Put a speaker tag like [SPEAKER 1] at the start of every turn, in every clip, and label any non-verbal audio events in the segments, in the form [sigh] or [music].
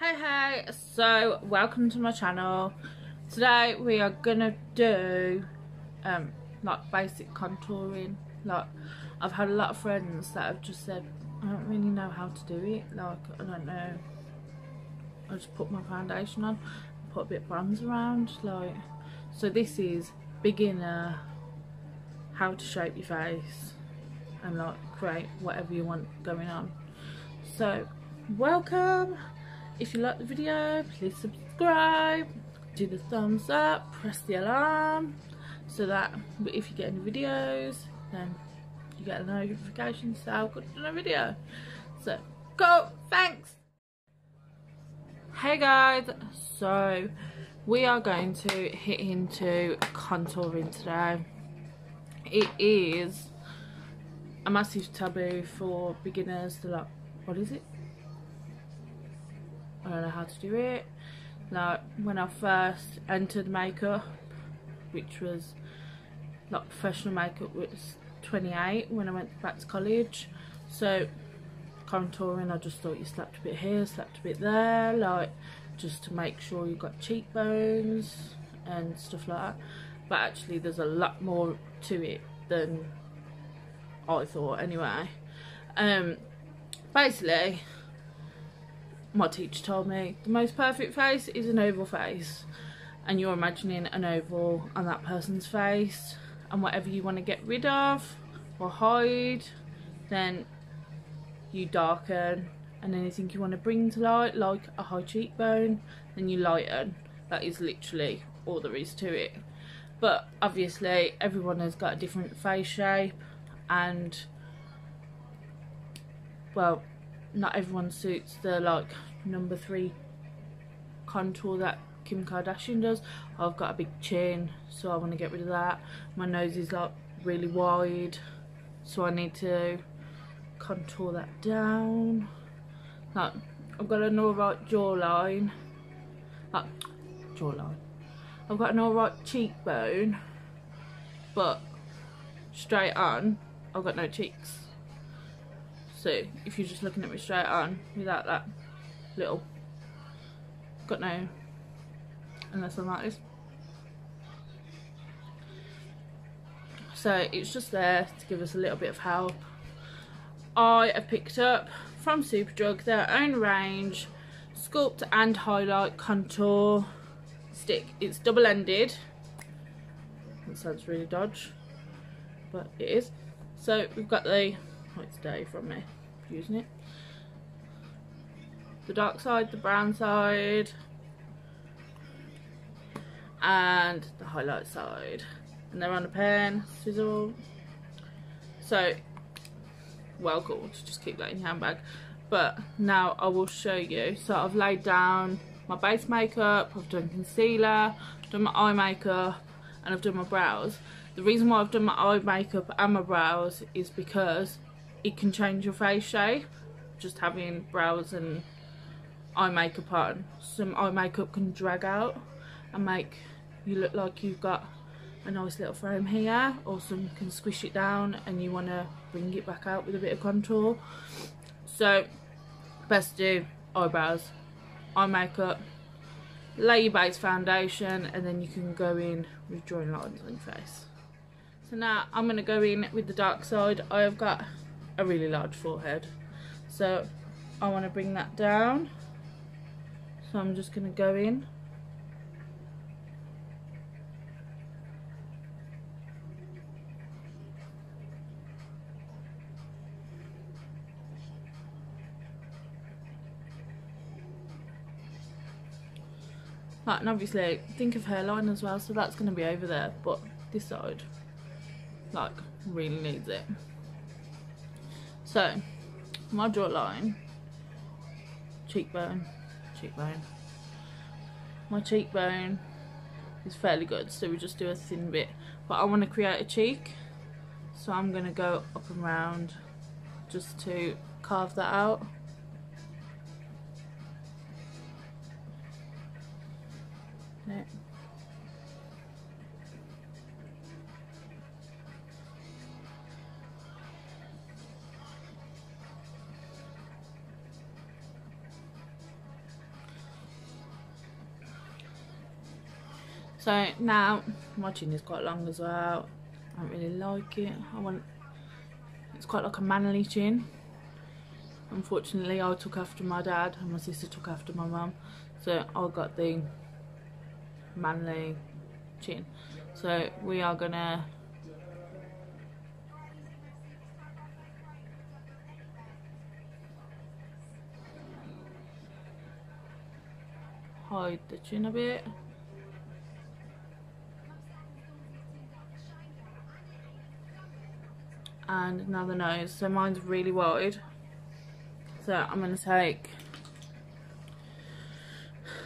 [SPEAKER 1] Hey hey, so welcome to my channel. Today we are gonna do um like basic contouring. Like I've had a lot of friends that have just said I don't really know how to do it. Like I don't know. I just put my foundation on, put a bit of bronze around. Like so this is beginner how to shape your face and like create whatever you want going on. So welcome if you like the video, please subscribe, do the thumbs up, press the alarm so that if you get any videos, then you get a notification so I've got a video. So, go! Thanks! Hey guys, so we are going to hit into contouring today. It is a massive taboo for beginners to like, what is it? I don't know how to do it. Like when I first entered makeup, which was like professional makeup, was 28 when I went back to college. So contouring, I just thought you slapped a bit here, slapped a bit there, like just to make sure you got cheekbones and stuff like that. But actually, there's a lot more to it than I thought. Anyway, um, basically my teacher told me the most perfect face is an oval face and you're imagining an oval on that person's face. And whatever you want to get rid of or hide then you darken. And anything you want to bring to light like a high cheekbone then you lighten. That is literally all there is to it. But obviously everyone has got a different face shape and well not everyone suits the like number three contour that Kim Kardashian does. I've got a big chin so I want to get rid of that. My nose is like really wide so I need to contour that down. Like I've got an alright jawline. Like jawline. I've got an alright cheekbone but straight on I've got no cheeks. So if you're just looking at me straight on without that little, got no, unless I'm like this. So it's just there to give us a little bit of help. I have picked up from Superdrug their own range Sculpt and Highlight Contour Stick. It's double-ended. That sounds really dodge, but it is. So we've got the it's day from me using it. The dark side, the brown side, and the highlight side. And they're on a pen, sizzle. So, well cool to just keep that in your handbag. But now I will show you. So I've laid down my base makeup, I've done concealer, done my eye makeup, and I've done my brows. The reason why I've done my eye makeup and my brows is because it can change your face shape. Just having brows and eye makeup on. Some eye makeup can drag out and make you look like you've got a nice little frame here or some can squish it down and you want to bring it back out with a bit of contour. So best do eyebrows eye makeup lay your base foundation and then you can go in with drawing lines on your face. So now I'm going to go in with the dark side. I have got a really large forehead. So I want to bring that down. So I'm just going to go in. Right, and obviously think of hairline as well, so that's going to be over there, but this side, like, really needs it. So, my jawline, cheekbone, cheekbone. My cheekbone is fairly good, so we just do a thin bit. But I want to create a cheek, so I'm going to go up and round just to carve that out. So now my chin is quite long as well. I don't really like it. I want it's quite like a manly chin. Unfortunately I took after my dad and my sister took after my mum. So I got the manly chin. So we are gonna hide the chin a bit. And now the nose. So mine's really wide. So I'm going to take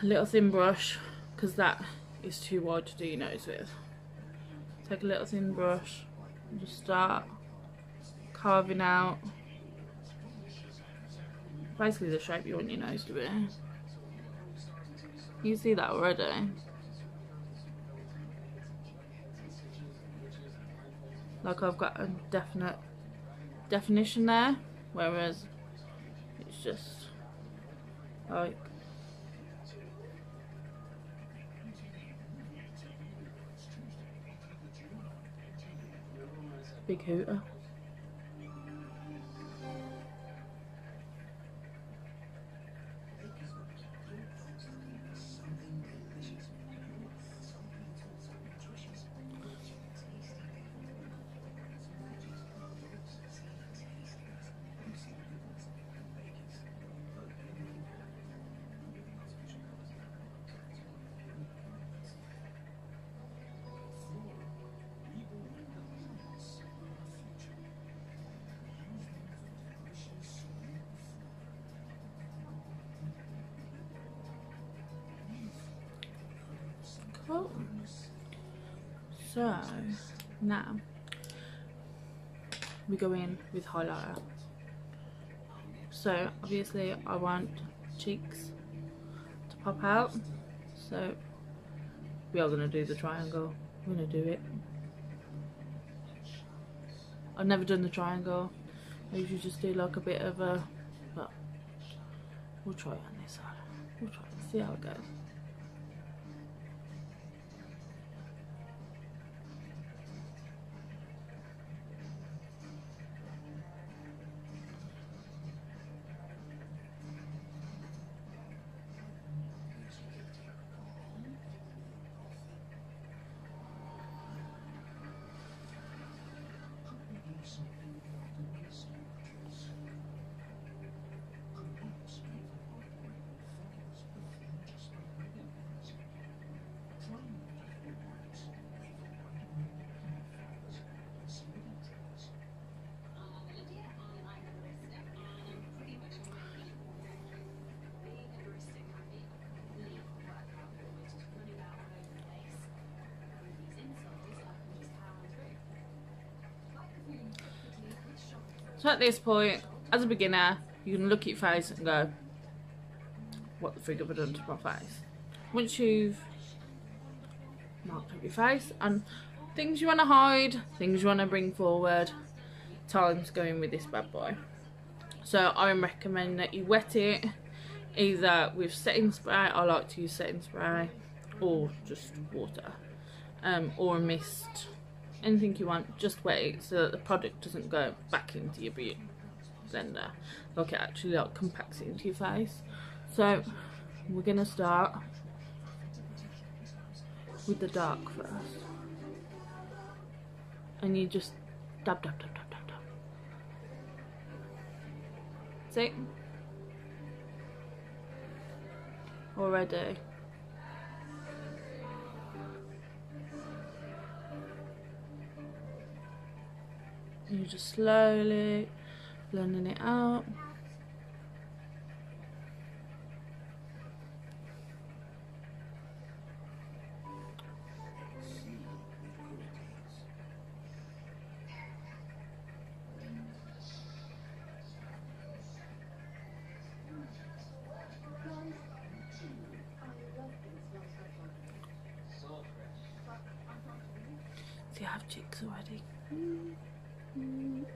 [SPEAKER 1] a little thin brush because that is too wide to do your nose with. Take a little thin brush and just start carving out basically the shape you want your nose to be. You see that already. Like I've got a definite definition there, whereas it's just like big hooter. So now we go in with highlighter. So obviously I want cheeks to pop out. So we are gonna do the triangle. I'm gonna do it. I've never done the triangle. I usually just do like a bit of a, but we'll try it on this side. We'll try it, see how it goes. So at this point, as a beginner, you can look at your face and go, what the frig have I done to my face? Once you've marked up your face and things you want to hide, things you want to bring forward, time to go in with this bad boy. So I recommend that you wet it either with setting spray, I like to use setting spray, or just water, um, or a mist anything you want, just wait so that the product doesn't go back into your blender. Like it actually like compacts it into your face. So we're gonna start with the dark first. And you just dab dab dab dab dab dab. See? Already. Just slowly blending it out See, I have cheeks already. Mm and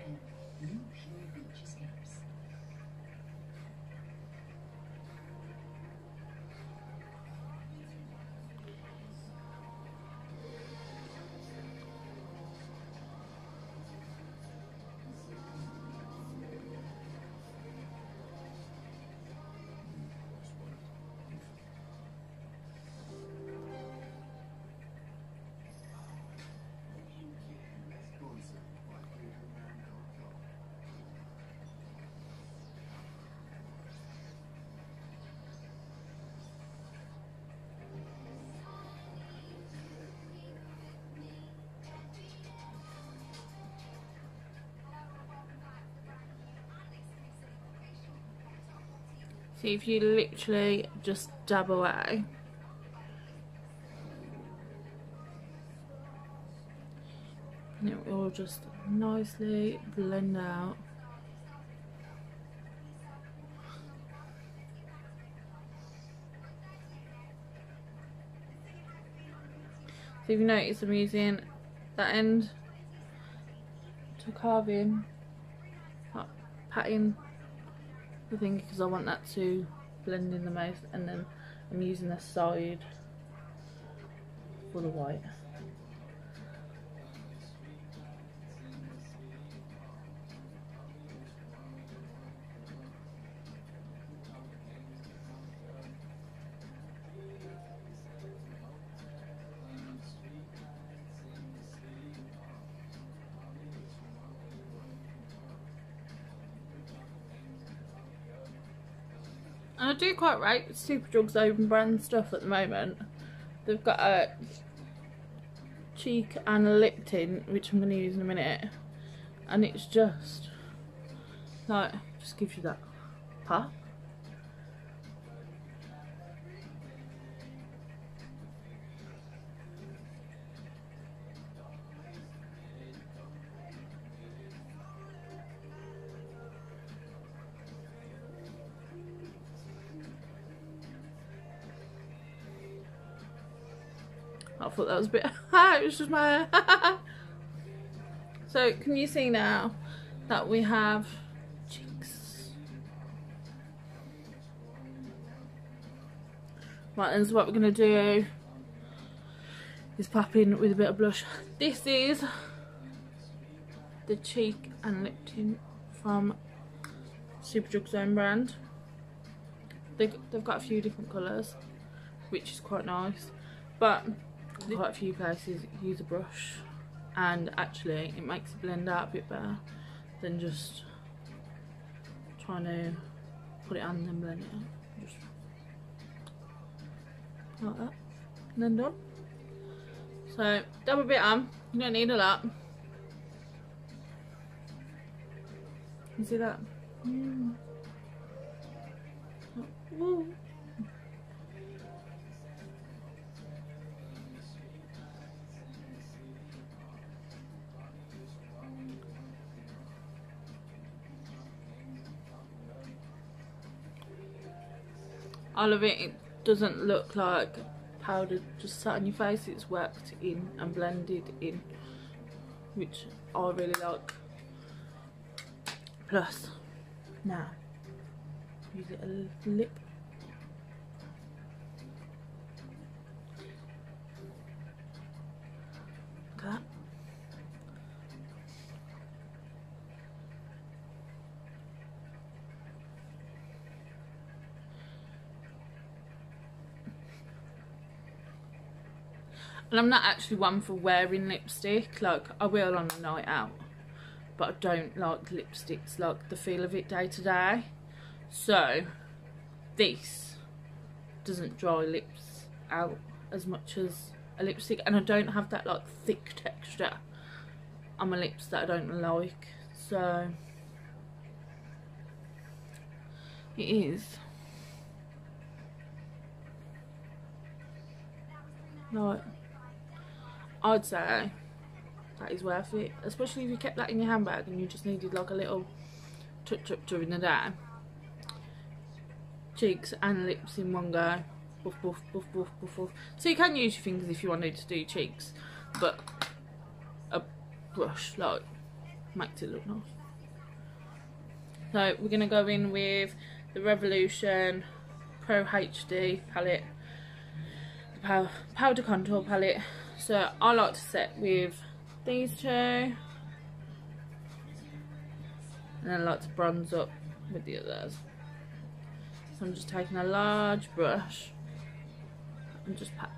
[SPEAKER 1] See if you literally just dab away. And it will just nicely blend out. So if you notice I'm using that end to carve in, patting thing because I want that to blend in the most and then I'm using the side for the white. And I do quite rate Superdrug's own brand stuff at the moment. They've got a cheek and lip tint, which I'm going to use in a minute. And it's just, like, just gives you that pop. I thought that was a bit. [laughs] it was just my. [laughs] so can you see now that we have cheeks? Right, then so what we're gonna do is pop in with a bit of blush. This is the cheek and lip tint from Superdrug's own brand. They, they've got a few different colours, which is quite nice. But quite a few places use a brush and actually it makes it blend out a bit better than just trying to put it on and then blend it out. Just like that. And then done. So dab a bit on, you don't need a lot. You see that? Mm. Oh, all of it, it doesn't look like powder just sat on your face. It's worked in and blended in which I really like. Plus now use it a lip Look at that And I'm not actually one for wearing lipstick. Like, I will on a night out. But I don't like lipsticks, like the feel of it day to day. So, this doesn't dry lips out as much as a lipstick. And I don't have that, like, thick texture on my lips that I don't like. So, it is. Like, I'd say that is worth it. Especially if you kept that in your handbag and you just needed like a little touch up during the day. Cheeks and lips in one go. Buff, buff, buff, buff, buff, buff. So you can use your fingers if you wanted to do cheeks. But a brush, like, makes it look nice. So we're going to go in with the Revolution Pro HD palette. The powder contour palette so I like to set with these two. And I like to bronze up with the others. So I'm just taking a large brush and just pat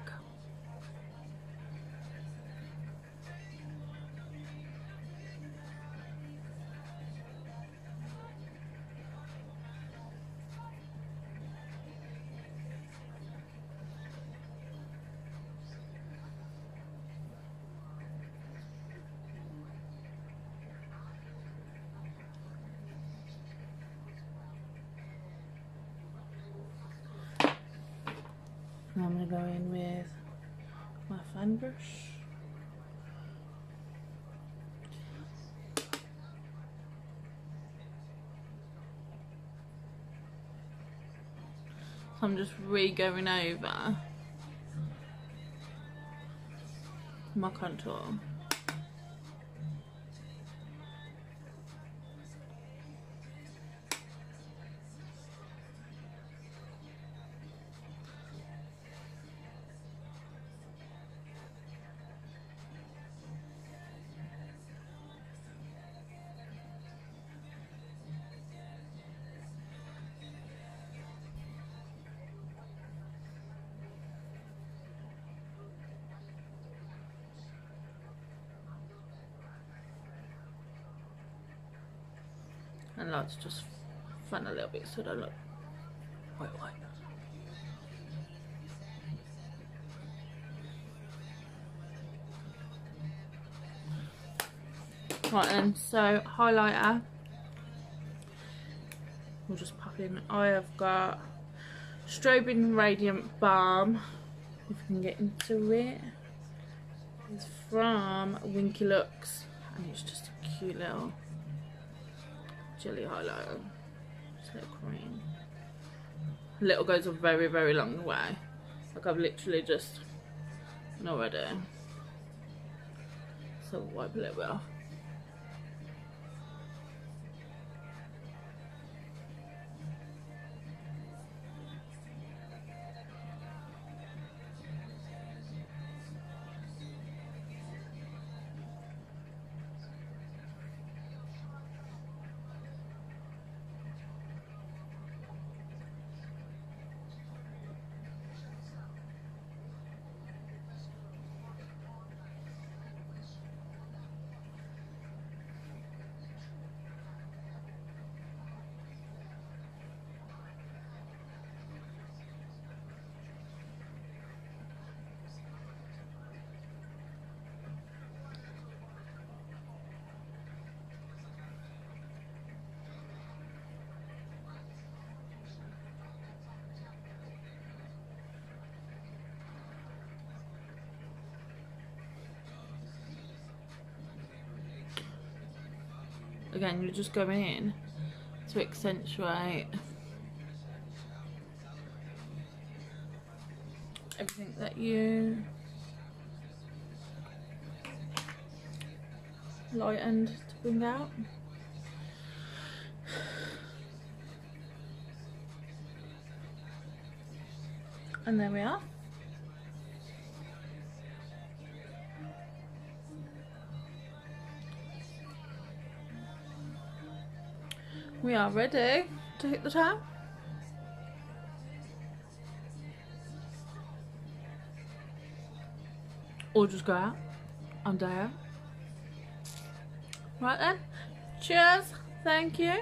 [SPEAKER 1] I'm going to go in with my fan brush. So I'm just re-going over my contour. And let's just fun a little bit so they look white white. Right then, so highlighter. We'll just pop in. I have got Strobing Radiant Balm. If we can get into it. It's from Winky Lux. And it's just a cute little jelly highlighter. It's little cream. Little goes a very, very long way. Like I've literally just already. So wipe a little bit off. Again you're just going in. To accentuate everything that you lightened to bring out. And there we are We are ready to hit the town. Or just go out on day out. Right then. Cheers. Thank you.